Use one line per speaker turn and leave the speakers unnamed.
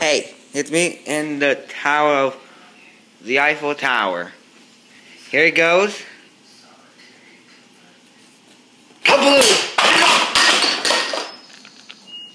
Hey, it's me in the tower of the Eiffel Tower. Here it goes.